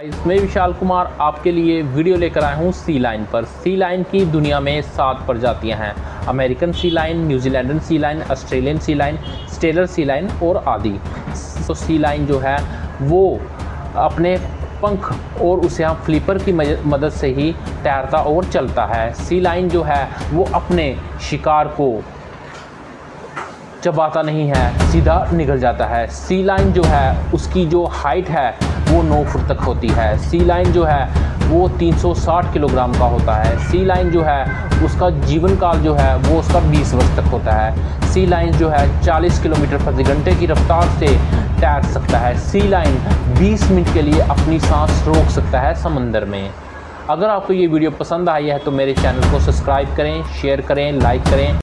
मैं विशाल कुमार आपके लिए वीडियो लेकर आया हूँ सी लाइन पर। सी लाइन की दुनिया में सात प्रजातियाँ हैं। American sea lion New Zealand sea lion Australian sea lion Steller sea lion और आदि। तो सी लाइन जो है, वो अपने पंख और उसे हम फ्लिपर की मदद से ही तैरता और चलता है। सी लाइन जो है, वो अपने शिकार को चबाता नहीं है, सीधा निकल जाता है। सी लाइन जो है, उसकी जो हाइट है, वो नौ फुट तक होती है। सी लाइन जो है, वो 360 किलोग्राम का होता है। सी लाइन जो है, उसका जीवन काल जो है, वो उसका 20 वर्ष तक होता है। सी लाइन जो है 40 किलोमीटर प्रति घंटे की रफ्तार से तैर सकता है। सी लाइन 20 मिनट के लिए अपनी सांस रोक सकता है समंदर में। अगर आपको ये वीडियो पसंद आई है तो मेरे चैनल को सब्सक्राइब करें शेयर करें लाइक करें।